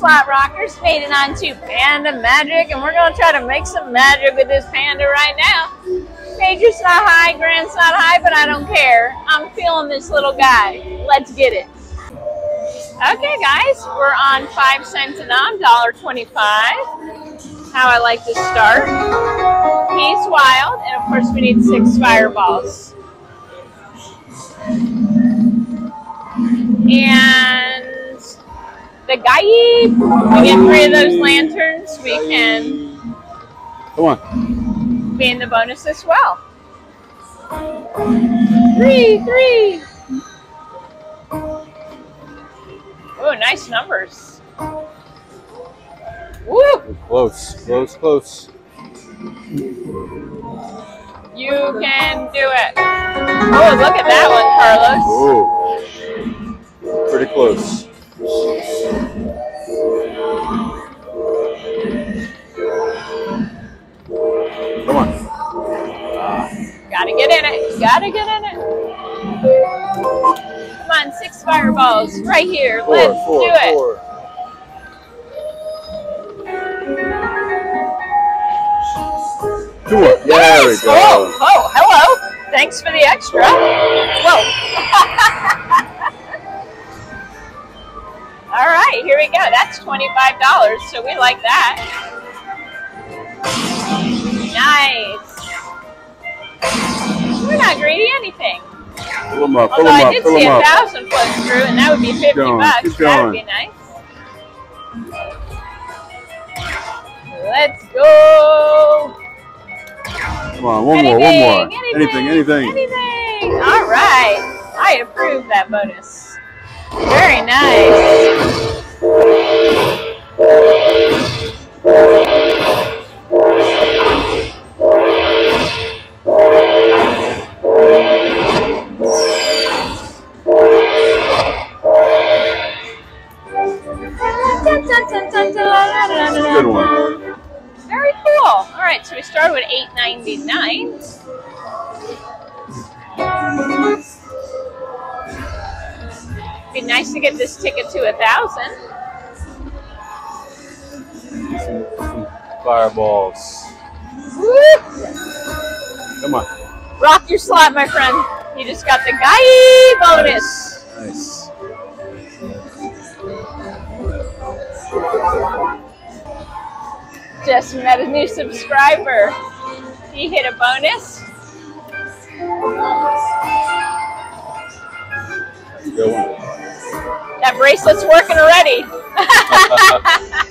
slot rockers fading it onto Panda Magic, and we're gonna try to make some magic with this panda right now. Major's not high, Grand's not high, but I don't care. I'm feeling this little guy. Let's get it. Okay, guys, we're on five cents and on, dollar twenty-five. How I like to start. He's wild, and of course we need six fireballs. And the guy, we get three of those lanterns, we can Come on. be in the bonus as well. Three, three. Oh, nice numbers. Woo! Close, close, close. You can do it. Oh, look at that one, Carlos. Oh, pretty close. Come on. Gotta get in it. Gotta get in it. Come on, six fireballs right here. Four, Let's four, do it. four. Two more. There we Yes. go. Oh, oh, hello. Thanks for the extra. Whoa. right, here we go. That's $25, so we like that. Nice. We're not greedy anything. Fill them up, fill Although them I up, did see a thousand float through, and that would be 50 going, bucks. keep That would be nice. Let's go. Come on, one more, one more. Anything, Anything, anything. Anything. All right. I approve that bonus. Very nice. Good one. Very cool. All right, so we started with eight ninety nine. Be nice to get this ticket to a thousand. Fireballs. Woo! Come on. Rock your slot, my friend. You just got the guy bonus. Nice. Just met a new subscriber. He hit a bonus. That bracelet's working already.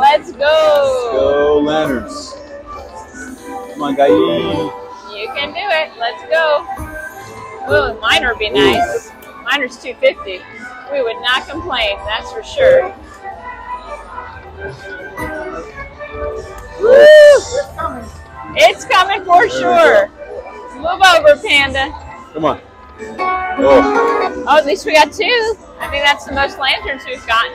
Let's go. Go lanterns. Come on, guy. You can do it. Let's go. Ooh, mine would be nice. Minor's 250. We would not complain, that's for sure. Woo! It's coming for sure. Move over, Panda. Come on. Oh, Oh, at least we got two. I think that's the most lanterns we've gotten.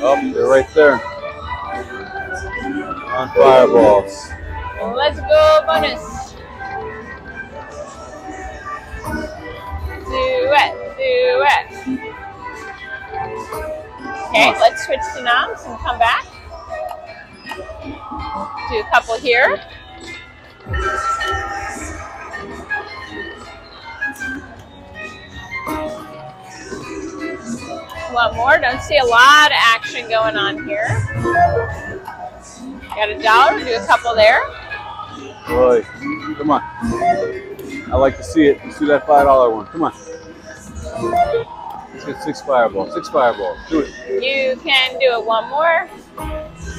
Oh, they're right there. On fireballs. Let's go, bonus. Do it, do it. Okay, let's switch to noms and come back. Do a couple here. One more. Don't see a lot of action going on here. Got a dollar. Do a couple there. Boy, come on. I like to see it. Let's do that five dollar one. Come on. Let's get six fireballs. Six fireballs. Do it. You can do it one more.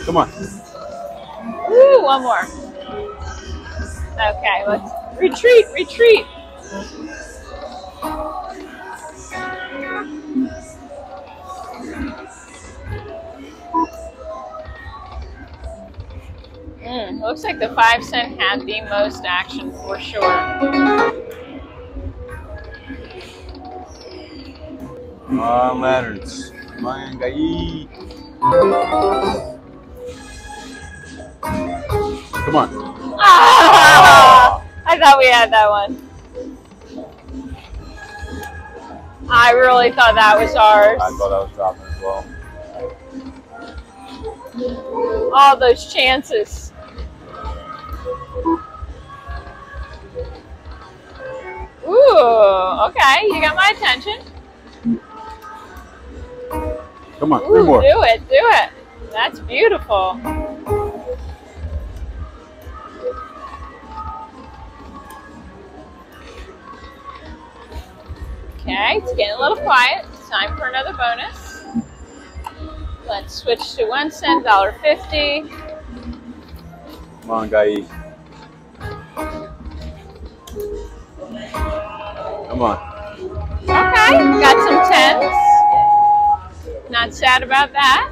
Come on. Woo, one more. Okay, let's retreat, retreat. Looks like the five cent had the most action for sure. Come on, lanterns. Come on. Come on. Ah, I thought we had that one. I really thought that was ours. I thought I was dropping as well. All those chances. Ooh, okay, you got my attention. Come on, three more. do it, do it. That's beautiful. Okay, it's getting a little quiet. It's time for another bonus. Let's switch to one cent, dollar fifty. Come on, guy. Come on. Okay, got some tens. Not sad about that.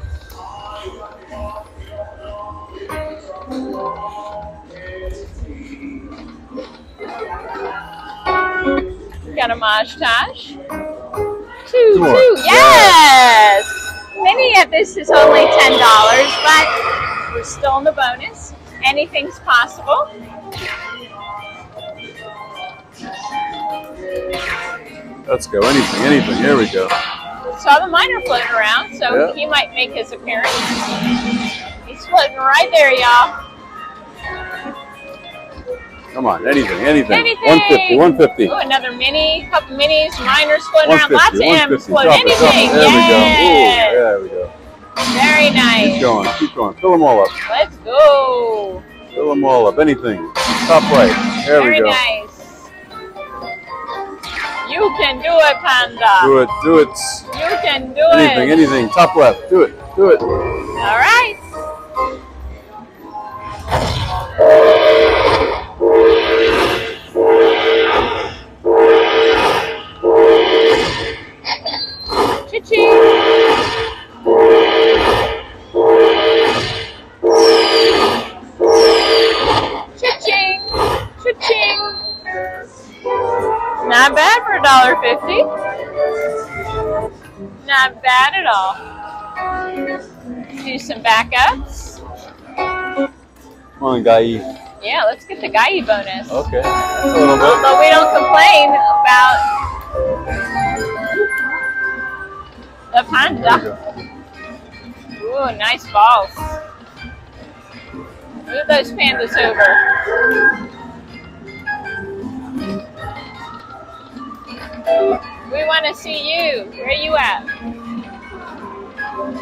Got a Taj. Two, Two two, yes! Mini at this is only $10, but we're still in the bonus. Anything's possible. Let's go. Anything, anything. Here we go. Saw the minor floating around, so Yeah. he might make his appearance. He's floating right there, y'all. Come on. Anything, anything. Anything. 150, 150. Ooh, another mini, couple minis, minors floating around, lots of M's 150. floating. Drop it, drop it. Anything, There we go. Ooh, there we go. Very nice. Keep going, keep going. Fill them all up. Let's go. Fill them all up. Anything. Top right. There Very we go. nice. You can do it, Panda. Do it, do it. You can do Anything, it. anything. Top left. Do it, do it. All right. Fifty. Not bad at all. Do some backups. Come on, Gai. Yeah, let's get the Gai bonus. Okay. A little bit. But we don't complain about the panda. Ooh, nice balls. Move those pandas over. We want to see you. Where are you at?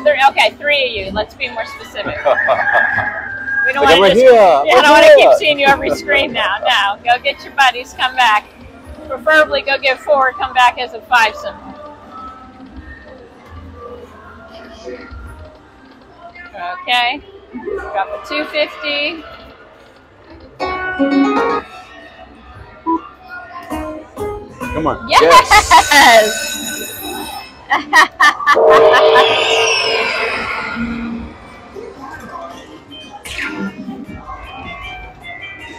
Three, okay, three of you. Let's be more specific. We don't Like, want to yeah, I don't want to keep seeing you every screen now. No, go get your buddies. Come back. Preferably go get four. Come back as a fivesome. Okay. Drop a 250. Come on. Yes!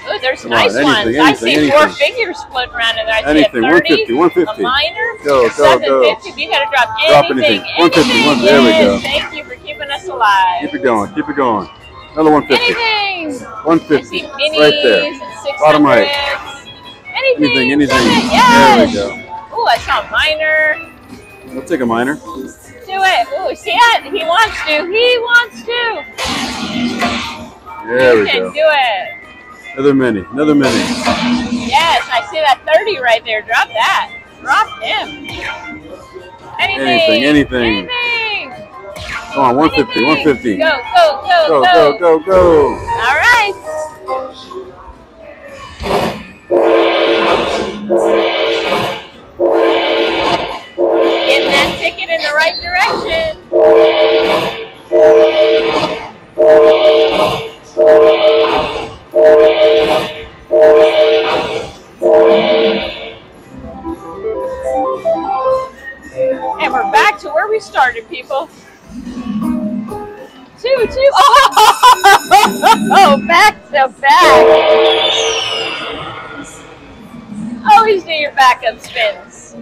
Ooh, there's Come on, nice anything, ones. I anything, see four figures floating around in there. I see Anything, a 30, 150, 150. a minor, Go, go, go. 750. You gotta drop Drop anything. anything. 150, anything. there we go. Thank you for keeping us alive. Keep it going. Keep it going. Another 150. Anything. I 150. see minis Right there. Bottom right. Anything. Anything, anything. Yes. There we go. Ooh, I saw a minor. We'll take a minor. Do it. Ooh, see it? He wants to. He wants to. There you we can go. do it. Another mini. Another mini. Yes, I see that 30 right there. Drop that. Drop him. Anything. Anything, anything. Anything. Come on, 150. Anything. 150. Go, go, go, Go, go. go, go, go. All right. Right direction. And we're back to where we started, people. Two, two. Oh, oh back to back. Oh, Always do your backup spins.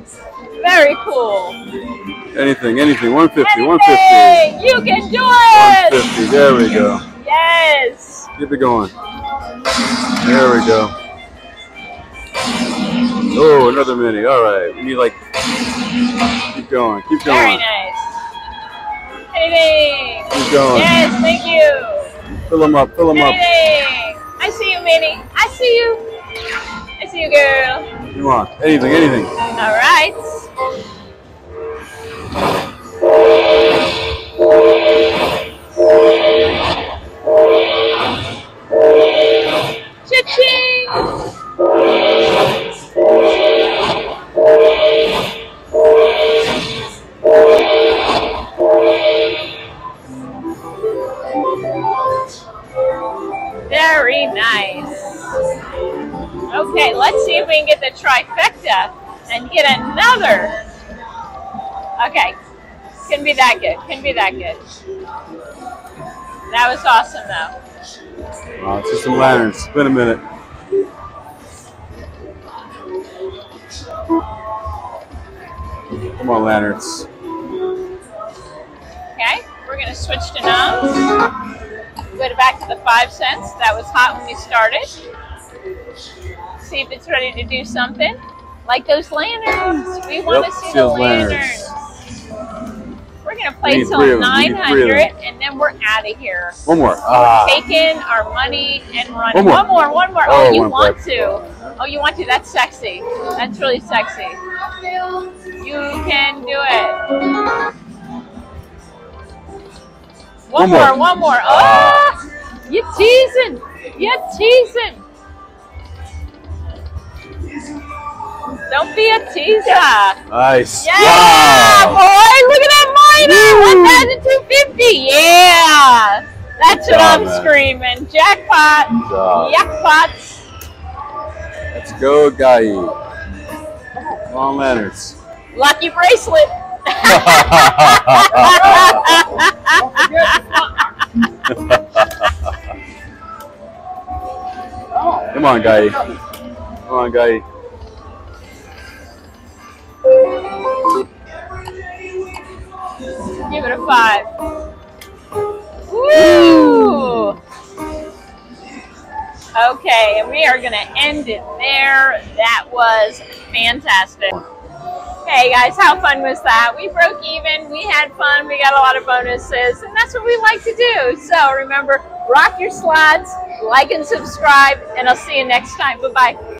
Very cool. Anything, anything. 150. 150. You can do it. 150. There we go. Yes. Keep it going. There we go. Oh, another mini. All right. We need like Keep going. Keep going. Very nice. Anything. Keep going. Yes, thank you. Fill them up. Fill them up. I see you, Minnie. I see you. I see you, girl. Come on. Anything. Anything. All right. Very nice. Okay, let's see if we can get the trifecta and get another. Okay, couldn't be that good. Couldn't be that good. That was awesome, though. Uh, let's see some lanterns. It's been a minute. Come on, lanterns. Okay, we're gonna switch to noms. Go to back to the five cents. That was hot when we started. See if it's ready to do something. Like those lanterns. We want Yep, to see the lanterns. lanterns. We're gonna play till three of them. We need three of 900 and then we're out of here. One more. Ah. Taking our money and running. One more. One more, one more. Oh, Oh, you want to. Oh, you want to. That's sexy. That's really sexy. You can do it. One, One more. more. one more. Ah. Oh, you teasing. You're teasing. Don't be a teaser. Nice. Yeah, Wow. boy, look at that Woo. minor. 1,250. Yeah. That's what Good job, I'm man. screaming. Jackpot. Jackpots. Let's go, guy. Come on. Lucky bracelet. Come on, guy. Come on, guy. Give it a five. Woo! Okay, and we are going to end it there. That was fantastic. Hey guys, how fun was that? We broke even, we had fun, we got a lot of bonuses, and that's what we like to do. So remember, rock your slots, like and subscribe, and I'll see you next time. Bye bye.